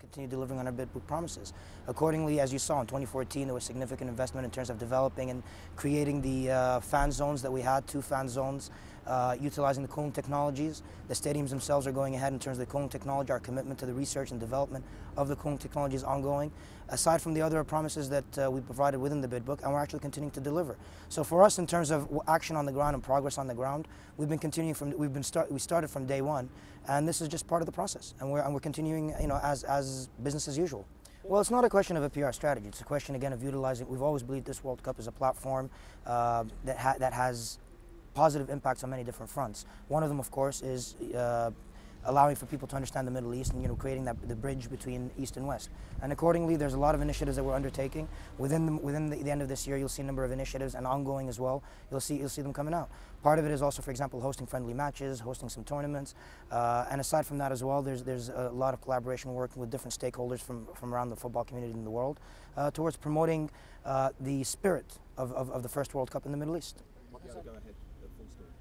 continue delivering on our bid book promises. Accordingly, as you saw in 2014, there was significant investment in terms of developing and creating the uh, fan zones that we had, two fan zones, uh, utilizing the cooling technologies. The stadiums themselves are going ahead in terms of the cooling technology. Our commitment to the research and development of the cooling technology is ongoing, aside from the other promises that uh, we provided within the bid book, and we're actually continuing to deliver. So for us, in terms of action on the ground and progress on the ground, we've been continuing from, we've been start, we started from day one, and this is just part of the process, and we're, and we're continuing, you know, as, as business as usual. Well, it's not a question of a PR strategy. It's a question, again, of utilizing. We've always believed this World Cup is a platform uh, that, ha that has positive impacts on many different fronts. One of them, of course, is uh, allowing for people to understand the Middle East and you know creating that the bridge between East and West. And accordingly, there's a lot of initiatives that we're undertaking within the, within the, the, end of this year. You'll see a number of initiatives and ongoing as well. You'll see you'll see them coming out. Part of it is also, for example, hosting friendly matches, hosting some tournaments, uh, and aside from that as well, there's there's a lot of collaboration working with different stakeholders from from around the football community in the world uh, towards promoting uh, the spirit of, of, of the first World Cup in the Middle East.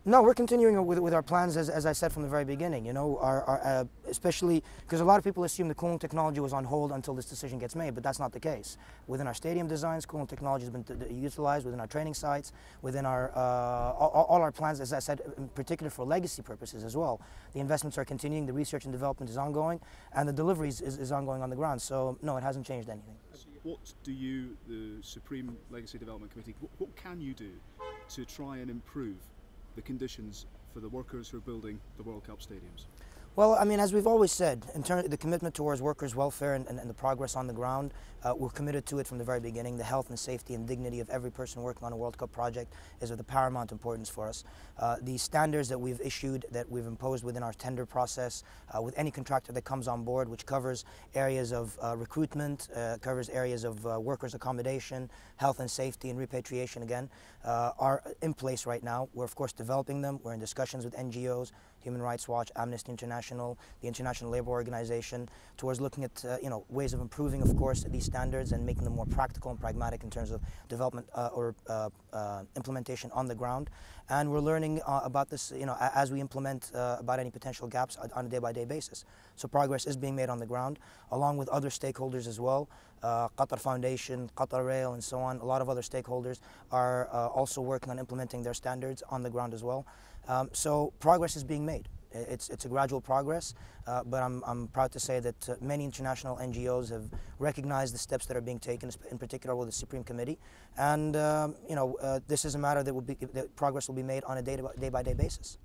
No, we're continuing with, with our plans, as, as I said from the very beginning. You know, our, our uh, especially because a lot of people assume the cooling technology was on hold until this decision gets made, but that's not the case. Within our stadium designs, cooling technology has been utilized within our training sites, within our uh, all, all, our plans, as I said, in particular for legacy purposes as well. The investments are continuing, the research and development is ongoing, and the deliveries is, is ongoing on the ground. So no, it hasn't changed anything. What do you, the Supreme Legacy Development Committee, what, what can you do to try and improve the conditions for the workers who are building the World Cup stadiums? Well, I mean, as we've always said, in terms the commitment towards workers' welfare and, and, and the progress on the ground, uh, we're committed to it from the very beginning. The health and safety and dignity of every person working on a World Cup project is of the paramount importance for us. Uh, the standards that we've issued, that we've imposed within our tender process, uh, with any contractor that comes on board, which covers areas of uh, recruitment, uh, covers areas of uh, workers' accommodation, health and safety, and repatriation again, are in place right now. We're, of course, developing them. We're in discussions with NGOs, Human Rights Watch, Amnesty International, the International Labour Organization, towards looking at uh, you know ways of improving, of course, these standards and making them more practical and pragmatic in terms of development uh, or uh, uh implementation on the ground. And we're learning uh, about this, you know, as we implement about any potential gaps on a day-by-day -day basis. So progress is being made on the ground, along with other stakeholders as well. Qatar Foundation, Qatar Rail, and so on. A lot of other stakeholders are also working on implementing their standards on the ground as well. Um, so progress is being made. It's, it's a gradual progress, uh, but I'm, I'm proud to say that uh, many international NGOs have recognized the steps that are being taken, in particular with the Supreme Committee. And, um, you know, uh, this is a matter that, will be, that progress will be made on a day-by-day -day basis.